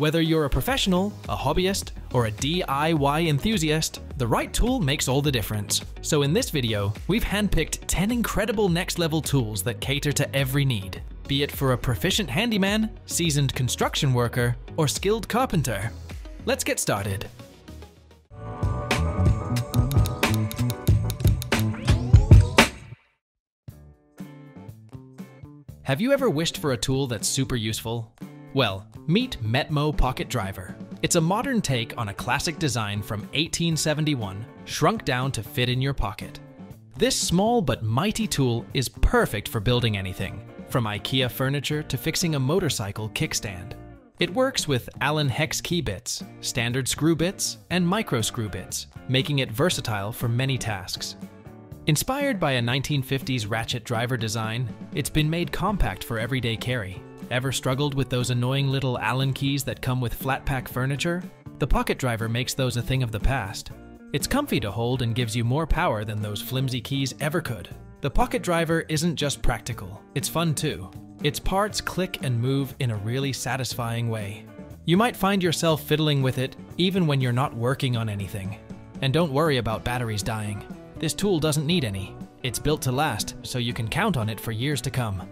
Whether you're a professional, a hobbyist, or a DIY enthusiast, the right tool makes all the difference. So in this video, we've handpicked 10 incredible next level tools that cater to every need, be it for a proficient handyman, seasoned construction worker, or skilled carpenter. Let's get started. Have you ever wished for a tool that's super useful? Well, meet Metmo Pocket Driver. It's a modern take on a classic design from 1871, shrunk down to fit in your pocket. This small but mighty tool is perfect for building anything, from IKEA furniture to fixing a motorcycle kickstand. It works with Allen hex key bits, standard screw bits, and micro screw bits, making it versatile for many tasks. Inspired by a 1950s ratchet driver design, it's been made compact for everyday carry. Ever struggled with those annoying little Allen keys that come with flat pack furniture? The pocket driver makes those a thing of the past. It's comfy to hold and gives you more power than those flimsy keys ever could. The pocket driver isn't just practical, it's fun too. Its parts click and move in a really satisfying way. You might find yourself fiddling with it even when you're not working on anything. And don't worry about batteries dying. This tool doesn't need any. It's built to last, so you can count on it for years to come.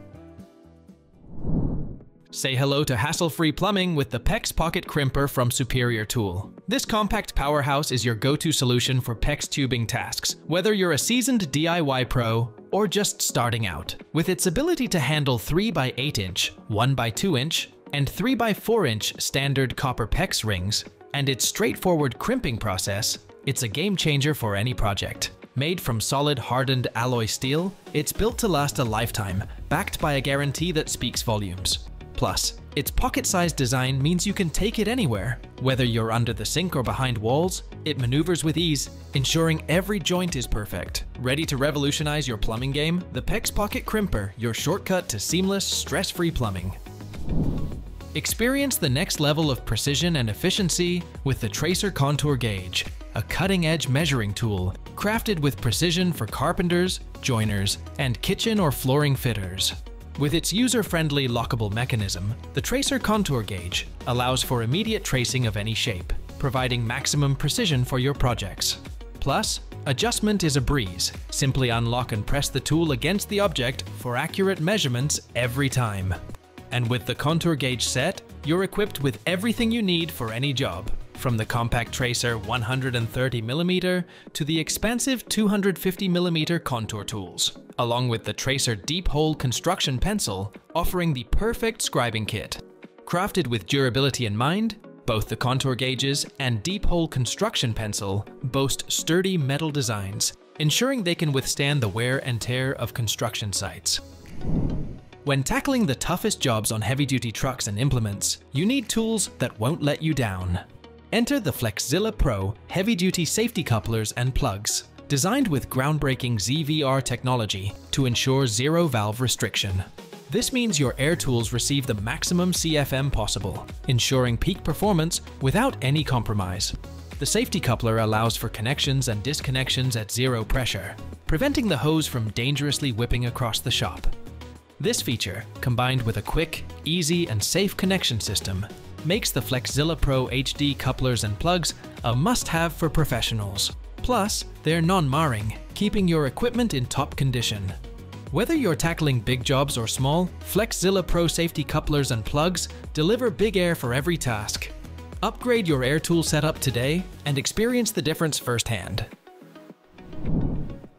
Say hello to hassle-free plumbing with the PEX Pocket Crimper from Superior Tool. This compact powerhouse is your go-to solution for PEX tubing tasks, whether you're a seasoned DIY pro or just starting out. With its ability to handle 3x8 inch, 1x2 inch, and 3x4 inch standard copper PEX rings, and its straightforward crimping process, it's a game changer for any project. Made from solid hardened alloy steel, it's built to last a lifetime, backed by a guarantee that speaks volumes. Plus, its pocket-sized design means you can take it anywhere. Whether you're under the sink or behind walls, it maneuvers with ease, ensuring every joint is perfect. Ready to revolutionize your plumbing game? The PEX Pocket Crimper, your shortcut to seamless, stress-free plumbing. Experience the next level of precision and efficiency with the Tracer Contour Gauge, a cutting-edge measuring tool crafted with precision for carpenters, joiners, and kitchen or flooring fitters. With its user-friendly lockable mechanism, the Tracer Contour Gauge allows for immediate tracing of any shape, providing maximum precision for your projects. Plus, adjustment is a breeze. Simply unlock and press the tool against the object for accurate measurements every time. And with the contour gauge set, you're equipped with everything you need for any job, from the compact tracer 130mm to the expansive 250mm contour tools, along with the tracer deep hole construction pencil, offering the perfect scribing kit. Crafted with durability in mind, both the contour gauges and deep hole construction pencil boast sturdy metal designs, ensuring they can withstand the wear and tear of construction sites. When tackling the toughest jobs on heavy-duty trucks and implements, you need tools that won't let you down. Enter the Flexzilla Pro heavy-duty safety couplers and plugs, designed with groundbreaking ZVR technology to ensure zero valve restriction. This means your air tools receive the maximum CFM possible, ensuring peak performance without any compromise. The safety coupler allows for connections and disconnections at zero pressure, preventing the hose from dangerously whipping across the shop. This feature, combined with a quick, easy, and safe connection system, makes the Flexzilla Pro HD couplers and plugs a must-have for professionals. Plus, they're non-marring, keeping your equipment in top condition. Whether you're tackling big jobs or small, Flexzilla Pro safety couplers and plugs deliver big air for every task. Upgrade your air tool setup today and experience the difference firsthand.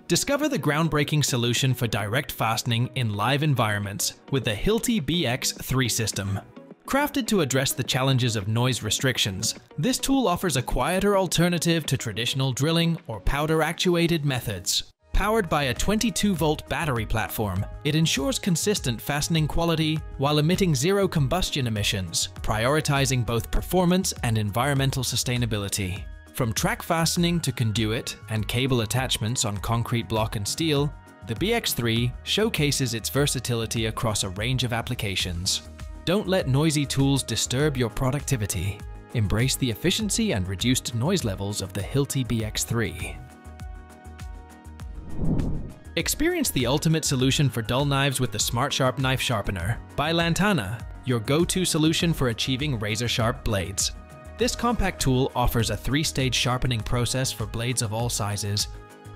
Discover the groundbreaking solution for direct fastening in live environments with the Hilti BX3 system. Crafted to address the challenges of noise restrictions, this tool offers a quieter alternative to traditional drilling or powder-actuated methods. Powered by a 22-volt battery platform, it ensures consistent fastening quality while emitting zero combustion emissions, prioritizing both performance and environmental sustainability. From track fastening to conduit and cable attachments on concrete block and steel, the BX3 showcases its versatility across a range of applications. Don't let noisy tools disturb your productivity. Embrace the efficiency and reduced noise levels of the Hilti BX3. Experience the ultimate solution for dull knives with the Smart Sharp Knife Sharpener by Lantana, your go-to solution for achieving razor-sharp blades. This compact tool offers a three-stage sharpening process for blades of all sizes,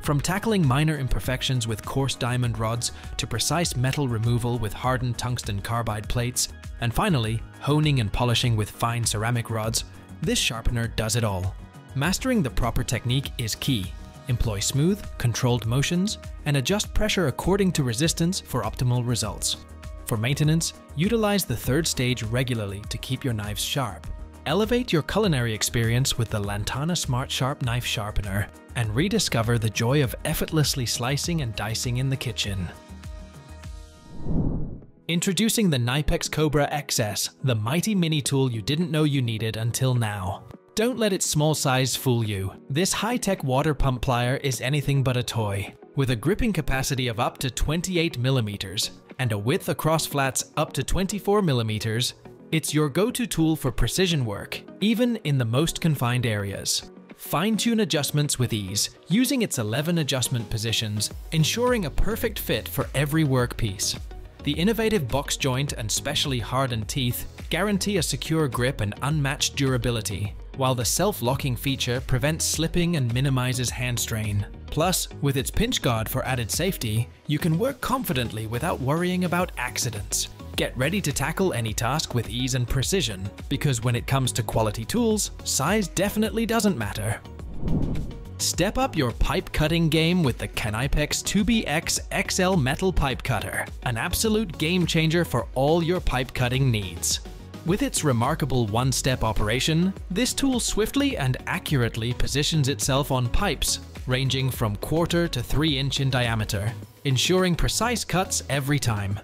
from tackling minor imperfections with coarse diamond rods to precise metal removal with hardened tungsten carbide plates, and finally, honing and polishing with fine ceramic rods, this sharpener does it all. Mastering the proper technique is key. Employ smooth, controlled motions, and adjust pressure according to resistance for optimal results. For maintenance, utilize the third stage regularly to keep your knives sharp. Elevate your culinary experience with the Lantana Smart Sharp Knife Sharpener and rediscover the joy of effortlessly slicing and dicing in the kitchen. Introducing the Knipex Cobra XS, the mighty mini tool you didn't know you needed until now. Don't let its small size fool you. This high-tech water pump plier is anything but a toy. With a gripping capacity of up to 28 millimeters and a width across flats up to 24 millimeters, it's your go-to tool for precision work, even in the most confined areas. Fine-tune adjustments with ease, using its 11 adjustment positions, ensuring a perfect fit for every workpiece. The innovative box joint and specially hardened teeth guarantee a secure grip and unmatched durability, while the self-locking feature prevents slipping and minimizes hand strain. Plus, with its pinch guard for added safety, you can work confidently without worrying about accidents. Get ready to tackle any task with ease and precision, because when it comes to quality tools, size definitely doesn't matter. Step up your pipe cutting game with the Knipex TubiX XL Metal Pipe Cutter, an absolute game changer for all your pipe cutting needs. With its remarkable one-step operation, this tool swiftly and accurately positions itself on pipes ranging from quarter to 3 inch in diameter, ensuring precise cuts every time.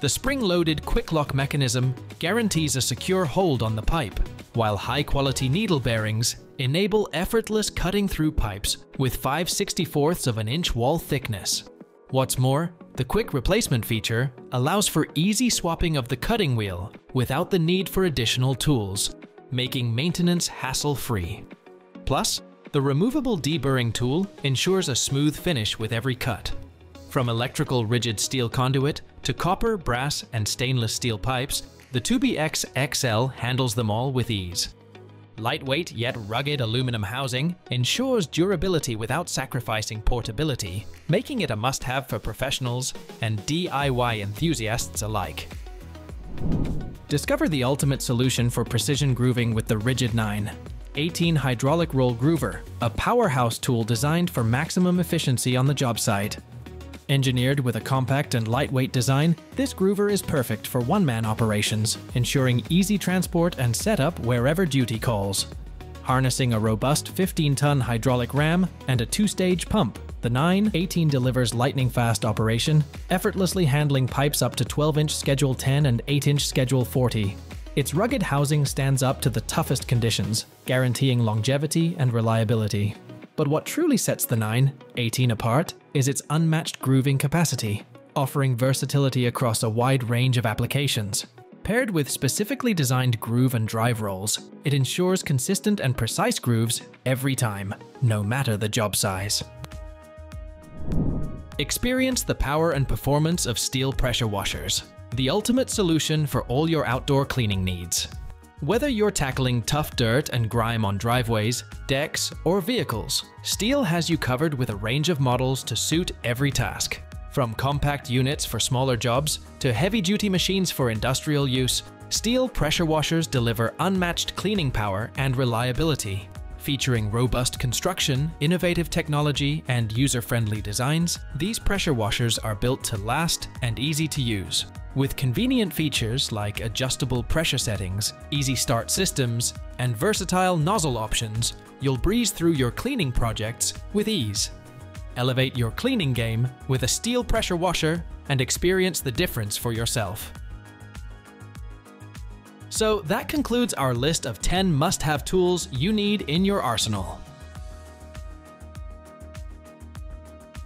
The spring-loaded quick lock mechanism guarantees a secure hold on the pipe, while high-quality needle bearings enable effortless cutting through pipes with 5 64ths of an inch wall thickness. What's more, the quick replacement feature allows for easy swapping of the cutting wheel without the need for additional tools, making maintenance hassle-free. Plus, the removable deburring tool ensures a smooth finish with every cut. From electrical rigid steel conduit to copper, brass, and stainless steel pipes, the TubiX XL handles them all with ease. Lightweight yet rugged aluminum housing ensures durability without sacrificing portability, making it a must-have for professionals and DIY enthusiasts alike. Discover the ultimate solution for precision grooving with the RIDGID 9. 18 hydraulic roll groover, a powerhouse tool designed for maximum efficiency on the job site. Engineered with a compact and lightweight design, this groover is perfect for one-man operations, ensuring easy transport and setup wherever duty calls. Harnessing a robust 15-ton hydraulic ram and a two-stage pump, the 918 delivers lightning-fast operation, effortlessly handling pipes up to 12-inch Schedule 10 and 8-inch Schedule 40. Its rugged housing stands up to the toughest conditions, guaranteeing longevity and reliability. But what truly sets the 918 apart is its unmatched grooving capacity, offering versatility across a wide range of applications. Paired with specifically designed groove and drive rolls, it ensures consistent and precise grooves every time, no matter the job size. Experience the power and performance of STIHL pressure washers, the ultimate solution for all your outdoor cleaning needs. Whether you're tackling tough dirt and grime on driveways, decks, or vehicles, STIHL has you covered with a range of models to suit every task. From compact units for smaller jobs to heavy-duty machines for industrial use, STIHL pressure washers deliver unmatched cleaning power and reliability. Featuring robust construction, innovative technology, and user-friendly designs, these pressure washers are built to last and easy to use. With convenient features like adjustable pressure settings, easy start systems, and versatile nozzle options, you'll breeze through your cleaning projects with ease. Elevate your cleaning game with a STIHL pressure washer and experience the difference for yourself. So that concludes our list of 10 must-have tools you need in your arsenal.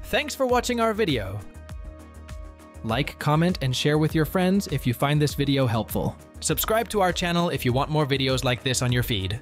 Thanks for watching our video. Like, comment, and share with your friends if you find this video helpful. Subscribe to our channel if you want more videos like this on your feed.